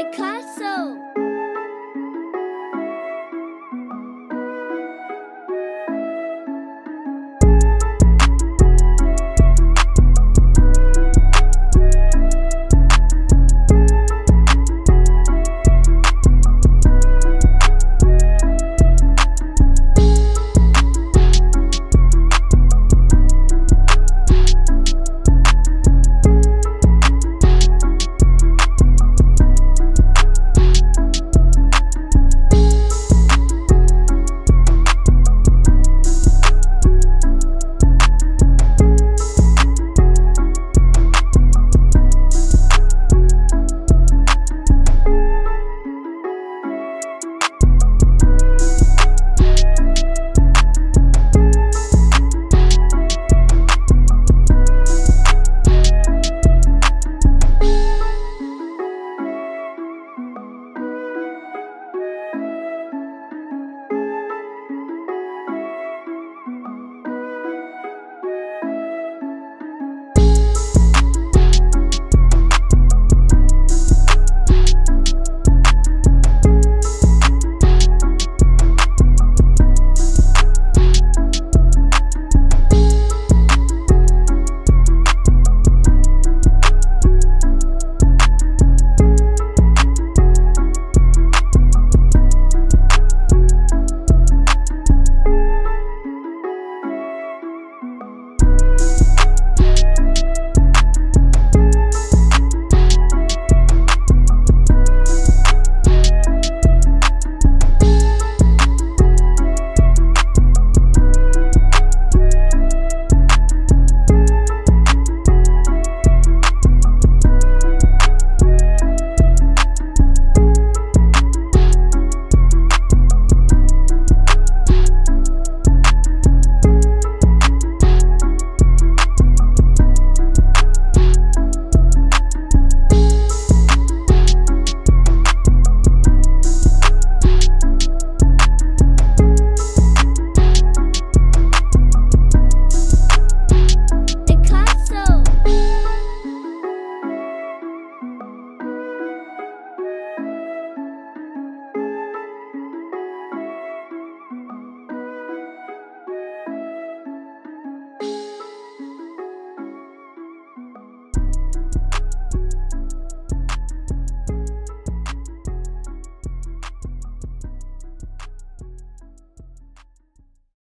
Picasso.